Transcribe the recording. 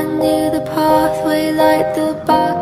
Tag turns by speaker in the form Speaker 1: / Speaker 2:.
Speaker 1: I knew the pathway like the back